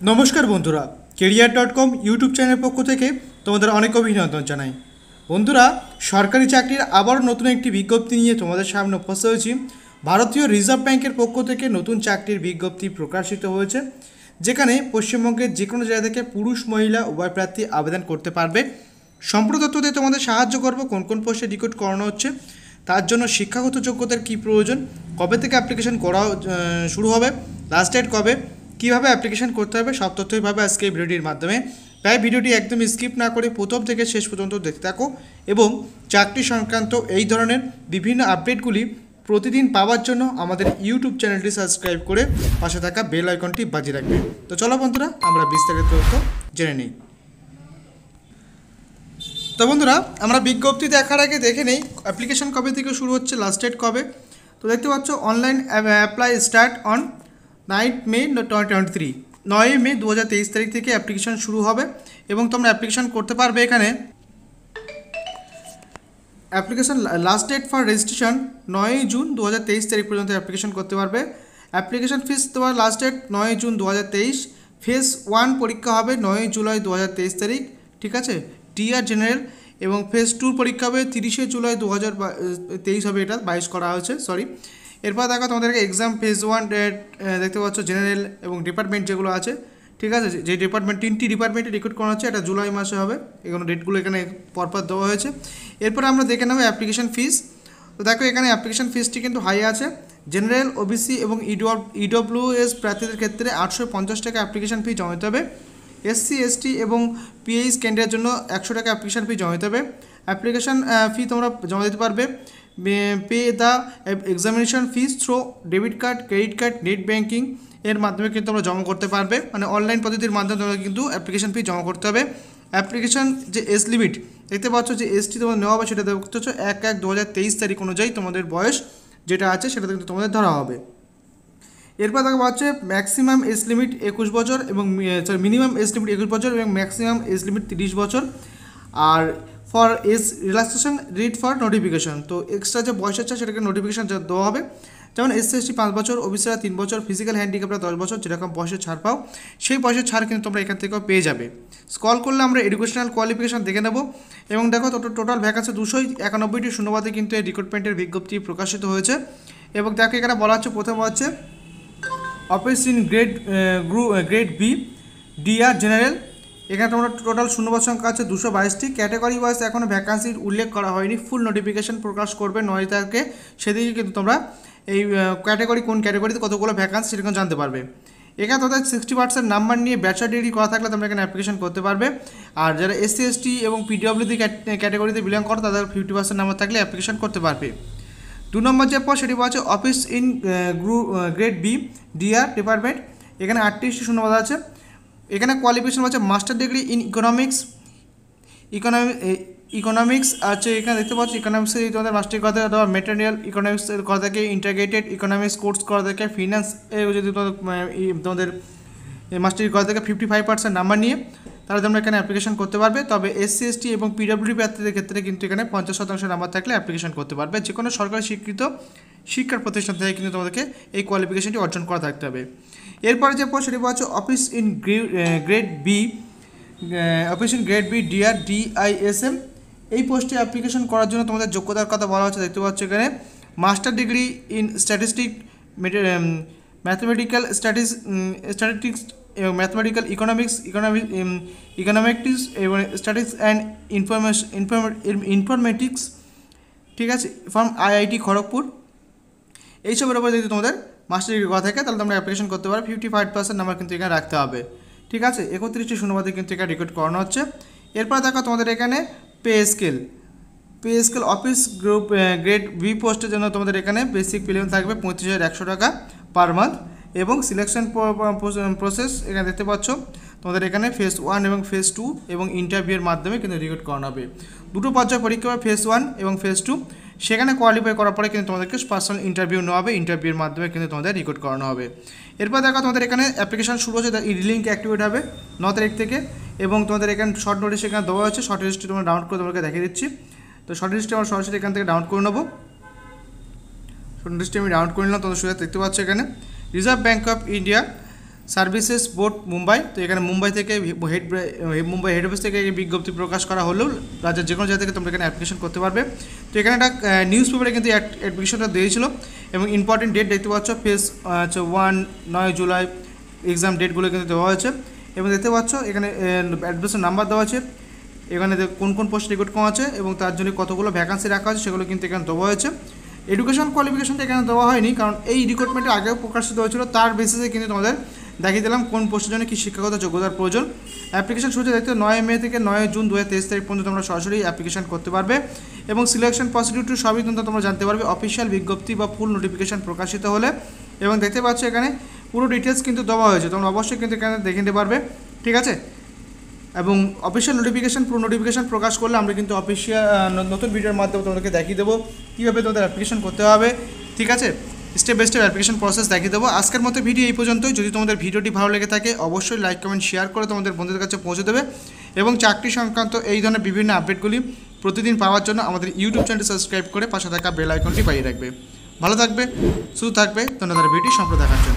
নমস্কার বন্ধুরা, career dot com YouTube চ্যানেলের পক্ষ থেকে তোমাদের অনেক অভিনন্দন জানাই। বন্ধুরা, সরকারি চাকরির আবারও নতুন একটি বিজ্ঞপ্তি নিয়ে তোমাদের সামনে উপস্থিত হয়েছি। ভারতীয় রিজার্ভ ব্যাংকের পক্ষ থেকে নতুন চাকরির বিজ্ঞপ্তি প্রকাশিত হয়েছে, যেখানে পশ্চিমবঙ্গের যে কোনো জায়গা থেকে পুরুষ, মহিলা, উভয় প্রার্থী আবেদন করতে পারবে। দিয়ে তোমাদের সাহায্য করব, কোন কোন পোস্টে রিক্রুট করানো হচ্ছে, তার জন্য শিক্ষাগত যোগ্যতার কী প্রয়োজন, কবে থেকে অ্যাপ্লিকেশন করা শুরু হবে, লাস্ট ডেট কবে কীভাবে অ্যাপ্লিকেশন করতে হবে, সব তথ্যই পাবে আজকে এই ভিডিওটির মাধ্যমে। তাই ভিডিওটি একদম স্কিপ না করে প্রথম থেকে শেষ পর্যন্ত দেখতে থাকো এবং চাকরি সংক্রান্ত এই ধরনের বিভিন্ন আপডেটগুলি প্রতিদিন পাওয়ার জন্য আমাদের ইউটিউব চ্যানেলটি সাবস্ক্রাইব করে পাশে থাকা বেল আইকনটি বাজিয়ে রাখবে। তো চলো বন্ধুরা, আমরা বিস্তারিত তথ্য জেনে নিই। তো বন্ধুরা, আমরা বিজ্ঞপ্তি দেখার আগে দেখে নেই অ্যাপ্লিকেশন কবে থেকে শুরু হচ্ছে লাস্ট ডেট কবে? তো দেখতে পাচ্ছ online apply start on ninth May twenty three নয় মে দু হাজার তেইশ তারিখ থেকে অ্যাপ্লিকেশন শুরু হবে এবং তোমরা অ্যাপ্লিকেশন করতে পারবে এখানে। Application last date for registration নয়ই জুন দু হাজার তেইশ তারিখ পর্যন্ত অ্যাপ্লিকেশন করতে পারবে। অ্যাপ্লিকেশন ফিস তোমার লাস্ট ডেট নয় জুন দু হাজার তেইশ। ফেস ওয়ান পরীক্ষা হবে নয় জুলাই দু হাজার তেইশ তারিখ, ঠিক আছে? টিআর জেনারেল এবং ফেজ টুর পরীক্ষা হবে তিরিশে জুলাই দু হাজার তেইশ হবে এটা, বাইশ করা হয়েছে সরি এরপর দেখো তোমাদেরকে এক্সাম ফেজ ওয়ান দেখতে পাচ্ছ জেনারেল এবং ডিপার্টমেন্ট যেগুলো আছে, ঠিক আছে? যে ডিপার্টমেন্ট তিনটি ডিপার্টমেন্টে রিক্রুট করা হচ্ছে, এটা জুলাই মাসে হবে। এগুলো ডেটগুলো এখানে পরপর দেওয়া হয়েছে। এরপর আমরা দেখে নেব অ্যাপ্লিকেশন ফিস তো দেখো এখানে অ্যাপ্লিকেশন ফিসটি কিন্তু হাই আছে। জেনারেল ওবিসি এবং ইডব্লিউ এস প্রার্থীদের ক্ষেত্রে আটশো পঞ্চাশ টাকা অ্যাপ্লিকেশন ফি জমা দিতে হবে। এসসি এসটি এবং পিএইচ কেন্দ্রের জন্য একশো টাকা অ্যাপ্লিকেশন ফি জমা দিতে হবে। অ্যাপ্লিকেশন ফি তোমরা জমা দিতে পারবে। Pay the examination fees through debit card credit card net banking এর মাধ্যমে কিন্তু তোমরা জমা করতে পারবে। মানে অনলাইন পদ্ধতির মাধ্যমে তোমরা কিন্তু অ্যাপ্লিকেশন ফি জমা করতে হবে। অ্যাপ্লিকেশন যে এজ লিমিট দেখতে পাচ্ছ যে এসটি তোমাদের নেওয়া হবে সেটা দেখতে পাচ্ছ এক এক দু তারিখ অনুযায়ী তোমাদের বয়স যেটা আছে সেটা কিন্তু তোমাদের ধরা হবে। এরপর দেখা পাচ্ছে ম্যাক্সিমাম এজ লিমিট একুশ বছর এবং সরি মিনিমাম এজ লিমিট একুশ বছর এবং ম্যাক্সিমাম এজ লিমিট তিরিশ বছর। আর for age relaxation read for notification তো এক্সট্রা যে বয়স আছে সেটাকে নোটিফিকেশন দেওয়া হবে। যেমন এসসি এসটি পাঁচ বছর ওবিসিরা তিন বছর ফিজিক্যাল হ্যান্ডিক্যাপরা দশ বছর, যেরকম বয়সের ছাড় পাও, সেই বয়সের ছাড় কিন্তু তোমরা এখান থেকেও পেয়ে যাবে। স্কল করলে আমরা এডুকেশনাল কোয়ালিফিকেশন দেখে নেব। এবং দেখো তো টোটাল ভ্যাকান্সি দুশোই একানব্বইটি শূন্যবাদে কিন্তু এই রিক্রুটমেন্টের বিজ্ঞপ্তি প্রকাশিত হয়েছে। এবং দেখো এখানে বলা হচ্ছে, প্রথম হচ্ছে অফিস ইন গ্রেড গ্রু গ্রেড বি ডিআর জেনারেল এখানে তোমরা টোটাল শূন্যবাদ সংখ্যা আছে দুশো বাইশটি। ক্যাটাগরি ওয়াইজ এখনও ভ্যাকান্সির উল্লেখ করা হয়নি। ফুল নোটিফিকেশন প্রকাশ করবে নয় তারিখে। সেদিকে কিন্তু তোমরা এই ক্যাটাগরি কোন ক্যাটাগরিতে কতগুলো ভ্যাকান্সি সেটা জানতে পারবে। এখানে তোমাদের সিক্সটি পার্সেন্ট নাম্বার নিয়ে ব্যাচেলার ডিগ্রি করা থাকলে তোমরা এখানে অ্যাপ্লিকেশন করতে পারবে। আর যারা এসসি এসটি এবং পিডব্লিউডি ক্যাটাগরিতে বিলং করো, তাদের ফিফটি পার্সেন্ট নাম্বার থাকলে অ্যাপ্লিকেশন করতে পারবে। দু নম্বর যে পর সেটি আছে অফিস ইন গ্রু গ্রেড বি ডিআর ডিপার্টমেন্ট এখানে আটত্রিশটি শূন্যবাদ আছে। এখানে কোয়ালিফিকেশন আছে master degree in economics economy economics আছে, এখানে দেখতে পাচ্ছি ইকোনমিক্সে তোমাদের মাস্টার করা থাকে, অথবা মেটেরিয়াল ইকোনমিক্স করা থাকে ইন্টাগ্রেটেড ইকোনমিক্স কোর্স করা থাকে ফিনান্স যদি তোমাদের তোমাদের মাস্টার করা থাকে ফিফটি ফাইভ পার্সেন্ট নাম্বার নিয়ে, তাহলে তোমরা এখানে অ্যাপ্লিকেশন করতে পারবে। তবে এসসি এসটি এবং পিডব্লিউডি প্রার্থীদের ক্ষেত্রে কিন্তু এখানে পঞ্চাশ শতাংশ নাম্বার থাকলে অ্যাপ্লিকেশন করতে পারবে। যে কোনো সরকারি স্বীকৃত শিক্ষার প্রতিষ্ঠান থেকে কিন্তু তোমাদেরকে এই কোয়ালিফিকেশনটি অর্জন করা থাকতে হবে। এরপরে যে পর সেটি হচ্ছে office in grade B office in grade B DR DISM এই পোস্টে অ্যাপ্লিকেশন করার জন্য তোমাদের যোগ্যতার কথা বলা হচ্ছে, দেখতে পাচ্ছ এখানে। Master degree in statistic mathematical stats statistics এবং ম্যাথমেটিক্যাল ইকোনমিক্স ইকোনমিক ইকোনমিক্স এবং স্ট্যাটিক্স অ্যান্ড ইনফরমেশন ইনফরমেটিক্স ঠিক আছে ফ্রম আইআইটি খড়গপুর এইসবের উপরে যদি তোমাদের মাস্টার ডিগ্রি করা থাকে, তাহলে তোমরা অ্যাপ্লিকেশন করতে পারো। ফিফটি ফাইভ পার্সেন্ট নাম্বার কিন্তু এখানে রাখতে হবে। ঠিক আছে? একত্রিশটি শূন্যবাদে কিন্তু এখানে রেকর্ড করানো হচ্ছে। এরপর দেখো তোমাদের এখানে pay scale pay scale office group grade B পোস্টের জন্য তোমাদের এখানে বেসিক প্রিলিয়াম থাকবে পঁয়ত্রিশ হাজার একশো টাকা পার মান্থ এবং সিলেকশন প্রসেস এখানে দেখতে পাচ্ছ। তোমাদের এখানে ফেস ওয়ান এবং ফেস টু এবং ইন্টারভিউয়ের মাধ্যমে কিন্তু রিক্রুট করানো হবে। দুটো পর্যায়ে পরীক্ষা হবে ফেস ওয়ান এবং ফেস টু সেখানে কোয়ালিফাই করার পরে কিন্তু তোমাদেরকে পার্সোনাল ইন্টারভিউ নেওয়া হবে ইন্টারভিউর মাধ্যমে কিন্তু তোমাদের রিক্রুট করানো হবে। এরপর দেখো তোমাদের এখানে অ্যাপ্লিকেশন শুরু হচ্ছে ই লিঙ্ক অ্যাক্টিভেট হবে ন তারিখ থেকে এবং তোমাদের এখানে শর্ট নোটিশ এখানে দেওয়া হচ্ছে শর্ট লিস্টটি তোমরা ডাউনলোড করে তোমাকে দেখিয়ে দিচ্ছি। তো শর্ট লিস্টটি আমরা সরাসরি এখান থেকে ডাউনলোড করে নেব। শর্ট লিস্টটি আমি ডাউনলোড করে নিলাম, তোমাদের সুবিধা দেখতে পাচ্ছ এখানে। Reserve bank of India services board Mumbai. তো এখানে মুম্বাই থেকে হেড মুম্বাই হেড অফিস থেকে বিজ্ঞপ্তি প্রকাশ করা হলেও রাজ্যের যে কোনো জায়গা থেকে তোমরা এখানে অ্যাপ্লিকেশন করতে পারবে। তো এখানে একটা নিউজ পেপারে কিন্তু অ্যাপ্লিকেশনটা দিয়েছিল এবং ইম্পর্টেন্ট ডেট দেখতে পাচ্ছ, ফেস হচ্ছে ওয়ান নয় জুলাই এক্সাম ডেটগুলো কিন্তু দেওয়া হয়েছে। এবং দেখতে পাচ্ছ, এখানে অ্যাড্রেসের নাম্বার দেওয়া আছে। এখানে কোন কোন পোস্ট রিক্রুট করা আছে এবং তার জন্য কতগুলো ভ্যাকান্সি রাখা আছে সেগুলো কিন্তু এখানে দেওয়া হয়েছে। এডুকেশন কোয়ালিফিকেশনটা এখানে দেওয়া হয়নি, কারণ এই রিক্রুটমেন্টে আগেও প্রকাশিত হয়েছিল, তার বেসিসে কিন্তু তোমাদের দেখিয়ে দিলাম কোন পোস্টের জন্য কী শিক্ষাগত যোগ্যতার প্রয়োজন। অ্যাপ্লিকেশন শুরু দেখতে নয় মে থেকে নয় জুন দু হাজার তেইশ তারিখ পর্যন্ত তোমরা সরাসরি অ্যাপ্লিকেশন করতে পারবে এবং সিলেকশন প্রসিডিউর সবই কিন্তু তোমরা জানতে পারবে। অফিসিয়াল বিজ্ঞপ্তি বা ফুল নোটিফিকেশন প্রকাশিত হলে এবং দেখতে পাচ্ছ এখানে পুরো ডিটেলস কিন্তু দেওয়া হয়েছে। তোমরা অবশ্যই কিন্তু এখানে দেখে নিতে পারবে। ঠিক আছে? এবং অফিসিয়াল নোটিফিকেশন পুরো নোটিফিকেশন প্রকাশ করলে আমরা কিন্তু অফিসিয়াল নতুন ভিডিওর মাধ্যমে তোমাদেরকে দেখিয়ে দেবো কীভাবে তোমাদের অ্যাপ্লিকেশন করতে হবে। ঠিক আছে? Step by step application process দেখিয়ে দেবো। আজকের মতো ভিডিও এই পর্যন্তই। যদি তোমাদের ভিডিওটি ভালো লেগে থাকে, অবশ্যই লাইক কমেন্ট শেয়ার করে তোমাদের বন্ধুদের কাছে পৌঁছে দেবে। এবং চাকরি সংক্রান্ত এই ধরনের বিভিন্ন আপডেটগুলি প্রতিদিন পাওয়ার জন্য আমাদের ইউটিউব চ্যানেলটি সাবস্ক্রাইব করে পাশে থাকা বেল আইকনটি পাইয়ে রাখবে। ভালো থাকবে শুধু থাকবে, ধন্যবাদ। ভিডিও সম্প্রদায় দেখার জন্য।